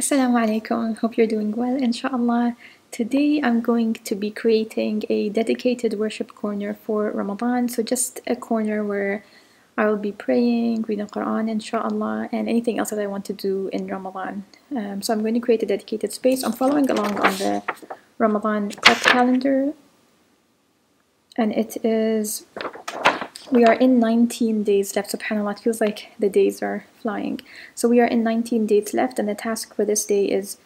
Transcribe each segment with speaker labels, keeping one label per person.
Speaker 1: Assalamu alaikum. Hope you're doing well, inshallah. Today I'm going to be creating a dedicated worship corner for Ramadan. So, just a corner where I will be praying, reading the Quran, inshallah, and anything else that I want to do in Ramadan. Um, so, I'm going to create a dedicated space. I'm following along on the Ramadan cut calendar, and it is we are in 19 days left. SubhanAllah, it feels like the days are flying. So we are in 19 days left, and the task for this day is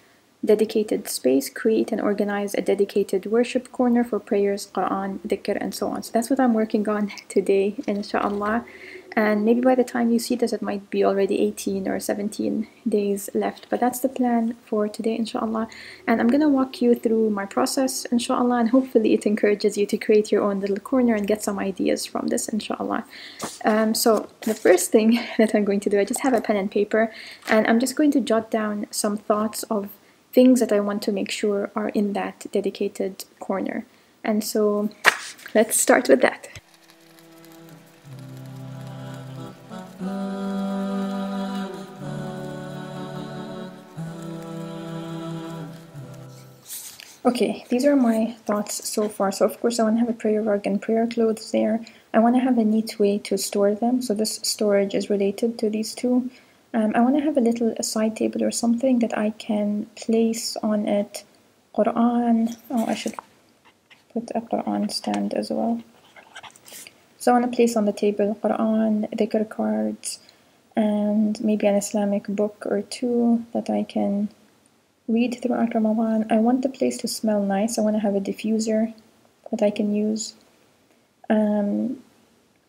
Speaker 1: dedicated space, create and organize a dedicated worship corner for prayers, Quran, dhikr, and so on. So that's what I'm working on today, inshallah and maybe by the time you see this it might be already 18 or 17 days left. But that's the plan for today inshallah. And I'm gonna walk you through my process inshallah and hopefully it encourages you to create your own little corner and get some ideas from this inshallah. Um, so the first thing that I'm going to do I just have a pen and paper and I'm just going to jot down some thoughts of things that I want to make sure are in that dedicated corner. And so let's start with that Okay, these are my thoughts so far. So of course I want to have a prayer rug and prayer clothes there. I want to have a neat way to store them. So this storage is related to these two. Um, I want to have a little side table or something that I can place on it Quran. Oh, I should put a Quran stand as well. So I want to place on the table Quran, dhikr cards, and maybe an Islamic book or two that I can read throughout Ramadan. I want the place to smell nice. I want to have a diffuser that I can use. Um,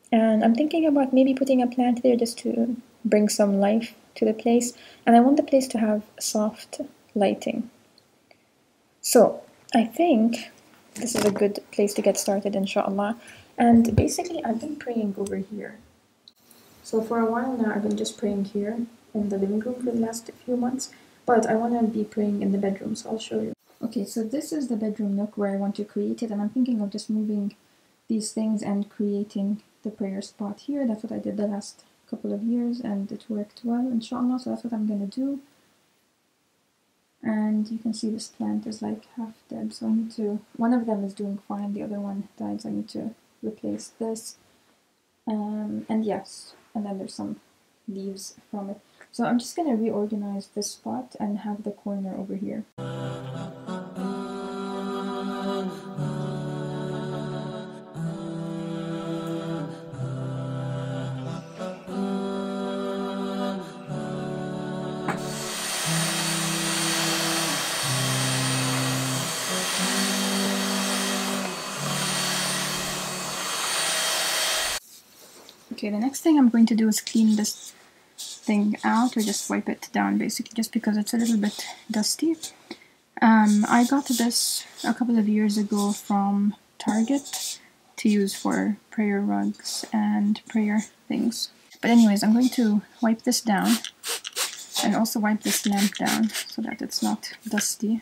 Speaker 1: and I'm thinking about maybe putting a plant there just to bring some life to the place. And I want the place to have soft lighting. So I think this is a good place to get started, inshallah. And basically, I've been praying over here. So for a while now, I've been just praying here in the living room for the last few months. But I want to be praying in the bedroom, so I'll show you. Okay, so this is the bedroom nook where I want to create it, and I'm thinking of just moving these things and creating the prayer spot here. That's what I did the last couple of years, and it worked well, inshallah, so that's what I'm going to do. And you can see this plant is like half dead, so I need to, one of them is doing fine, the other one died, so I need to replace this. Um, and yes, and then there's some leaves from it. So I'm just going to reorganize this spot and have the corner over here. Okay, the next thing I'm going to do is clean this thing out or just wipe it down basically just because it's a little bit dusty. Um, I got this a couple of years ago from Target to use for prayer rugs and prayer things. But anyways, I'm going to wipe this down and also wipe this lamp down so that it's not dusty.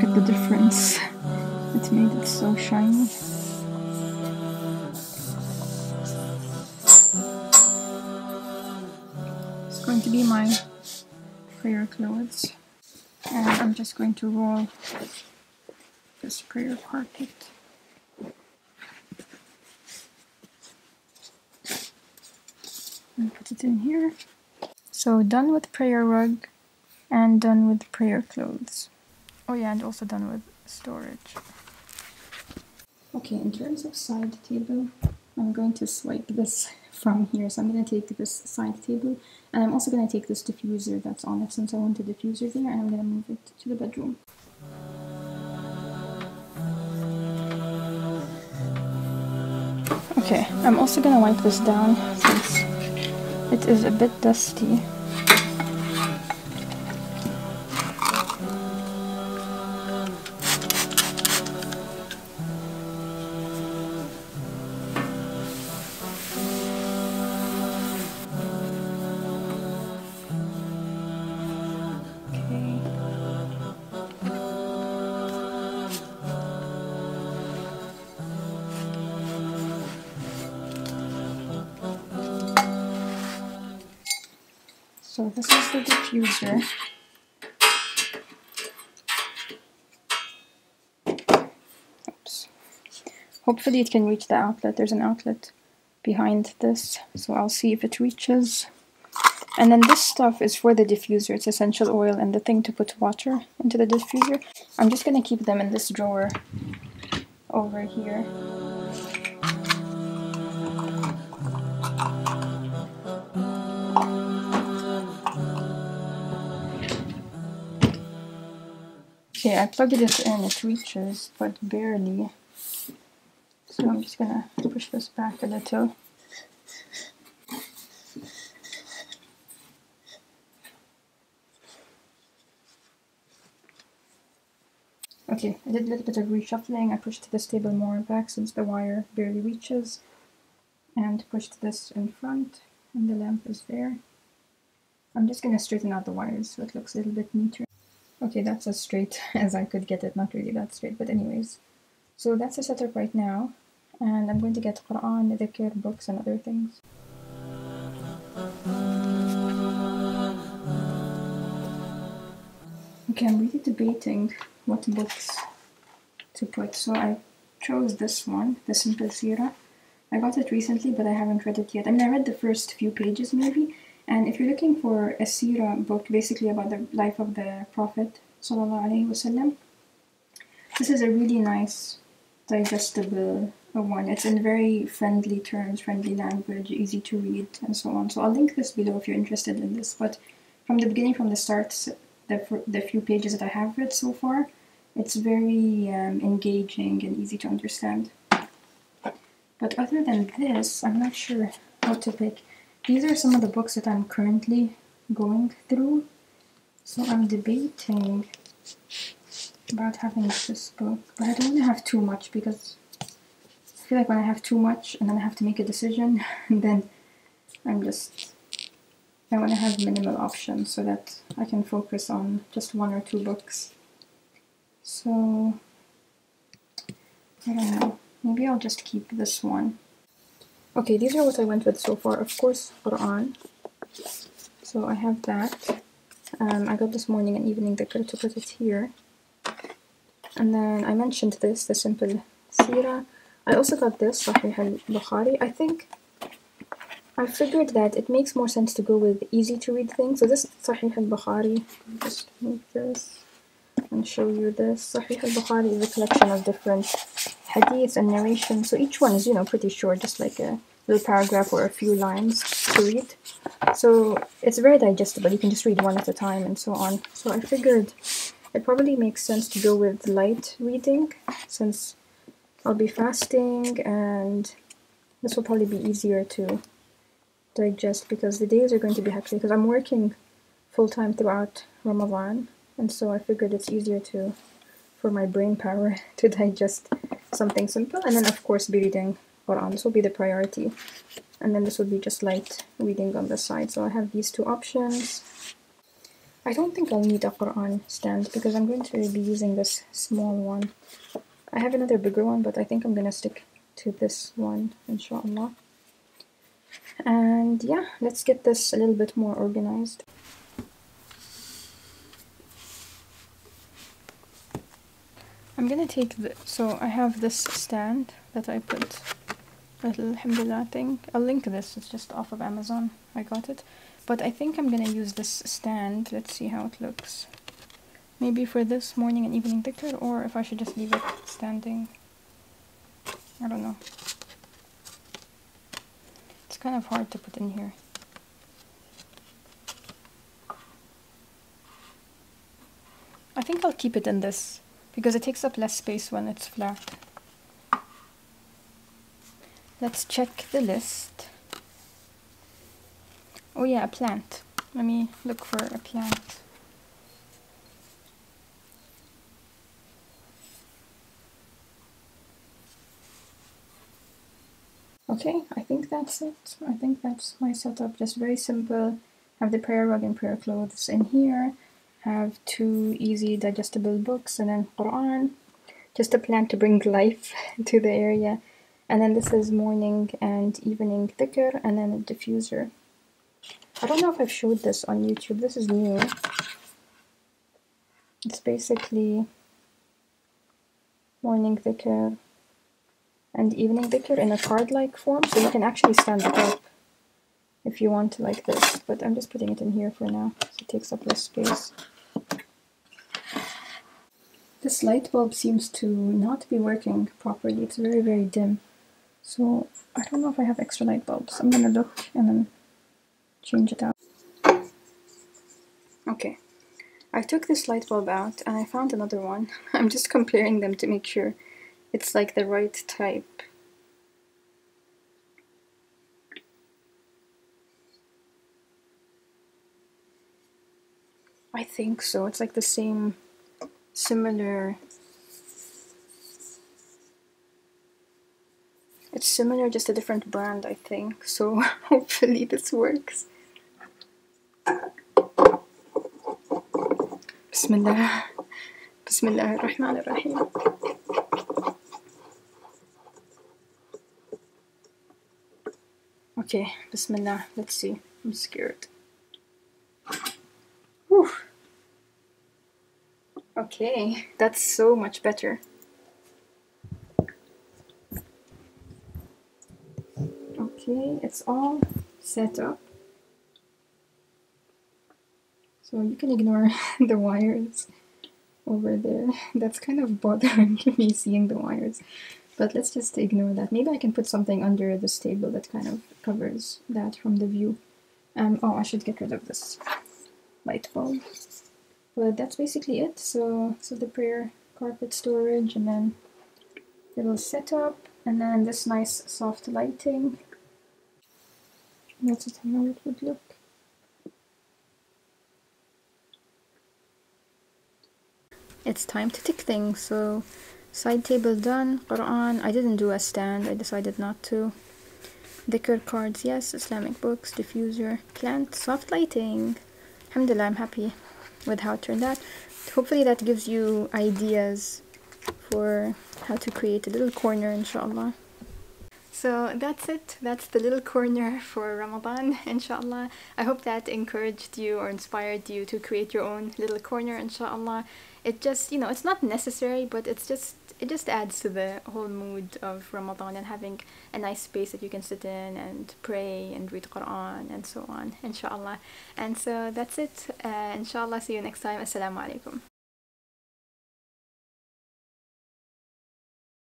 Speaker 1: The difference. It made it so shiny. It's going to be my prayer clothes. And I'm just going to roll this prayer carpet. And put it in here. So done with prayer rug and done with prayer clothes. Oh yeah, and also done with storage. Okay, in terms of side table, I'm going to swipe this from here. So I'm going to take this side table, and I'm also going to take this diffuser that's on it since I want a diffuser there, and I'm going to move it to the bedroom. Okay, I'm also going to wipe this down since it is a bit dusty. So this is the diffuser. Oops. Hopefully it can reach the outlet. There's an outlet behind this, so I'll see if it reaches. And then this stuff is for the diffuser. It's essential oil and the thing to put water into the diffuser. I'm just gonna keep them in this drawer over here. Okay, I plugged it in, it reaches, but barely. So I'm just gonna push this back a little. Okay, I did a little bit of reshuffling. I pushed this table more back since the wire barely reaches. And pushed this in front, and the lamp is there. I'm just gonna straighten out the wires so it looks a little bit neater. Okay, that's as straight as I could get it. Not really that straight, but anyways. So that's the setup right now. And I'm going to get Quran, dhikr, books, and other things. Okay, I'm really debating what books to put. So I chose this one, The Simple Seerah. I got it recently, but I haven't read it yet. I mean, I read the first few pages maybe, and if you're looking for a seerah book, basically about the life of the Prophet, wasallam, this is a really nice, digestible one. It's in very friendly terms, friendly language, easy to read, and so on. So I'll link this below if you're interested in this. But from the beginning, from the start, the, the few pages that I have read so far, it's very um, engaging and easy to understand. But other than this, I'm not sure what to pick. These are some of the books that I'm currently going through. So I'm debating about having this book, but I don't want to have too much because I feel like when I have too much and then I have to make a decision, and then I'm just I want to have minimal options so that I can focus on just one or two books. So I don't know. Maybe I'll just keep this one. Okay, these are what I went with so far. Of course, Quran. So I have that. Um, I got this morning and evening dhikr to put it here. And then I mentioned this, the simple Seerah. I also got this, Sahih al-Bukhari. I think I figured that it makes more sense to go with easy to read things. So this Sahih al-Bukhari. Just move this and show you this. Sahih al-Bukhari is a collection of different hadiths and narration. So each one is, you know, pretty short, just like a little paragraph or a few lines to read. So it's very digestible. You can just read one at a time and so on. So I figured it probably makes sense to go with light reading since I'll be fasting and this will probably be easier to digest because the days are going to be hectic because I'm working full time throughout Ramadan and so I figured it's easier to for my brain power to digest something simple and then of course be reading Quran. This will be the priority. And then this would be just light reading on the side. So I have these two options. I don't think I'll need a Quran stand because I'm going to be using this small one. I have another bigger one, but I think I'm going to stick to this one, inshallah. And yeah, let's get this a little bit more organized. I'm gonna take the, so I have this stand that I put little alhamdulillah thing. I'll link this, it's just off of Amazon, I got it. But I think I'm gonna use this stand, let's see how it looks. Maybe for this morning and evening dhikr, or if I should just leave it standing. I don't know. It's kind of hard to put in here. I think I'll keep it in this because it takes up less space when it's flat. Let's check the list. Oh yeah, a plant. Let me look for a plant. Okay, I think that's it. I think that's my setup. Just very simple. Have the prayer rug and prayer clothes in here have two easy digestible books and then Quran just a plan to bring life to the area and then this is morning and evening dhikr and then a diffuser I don't know if I've showed this on YouTube. This is new. It's basically morning dhikr and evening dhikr in a card-like form, so you can actually stand it up if you want to like this, but I'm just putting it in here for now, so it takes up less space. This light bulb seems to not be working properly. It's very, very dim. So I don't know if I have extra light bulbs. I'm gonna look and then change it out. Okay, I took this light bulb out and I found another one. I'm just comparing them to make sure it's like the right type. I think so. It's like the same, similar. It's similar, just a different brand, I think. So hopefully this works. Bismillah. Bismillah ar-Rahman ar-Rahim. Okay, Bismillah. Let's see. I'm scared. Whew. Okay, that's so much better. Okay, it's all set up. So you can ignore the wires over there. That's kind of bothering me seeing the wires. But let's just ignore that. Maybe I can put something under this table that kind of covers that from the view. Um, oh, I should get rid of this light bulb. But that's basically it. So, so the prayer carpet storage and then little setup and then this nice soft lighting. That's how it would look. It's time to tick things. So side table done, Quran. I didn't do a stand. I decided not to. Dhikr cards, yes. Islamic books, diffuser, plant, soft lighting. Alhamdulillah, I'm happy with how to turn that. Hopefully that gives you ideas for how to create a little corner, inshallah. So that's it. That's the little corner for Ramadan, inshallah. I hope that encouraged you or inspired you to create your own little corner, inshallah it just you know it's not necessary but it's just it just adds to the whole mood of Ramadan and having a nice space that you can sit in and pray and read Quran and so on inshallah. And so that's it. Uh, inshallah see you next time. Assalamu alaikum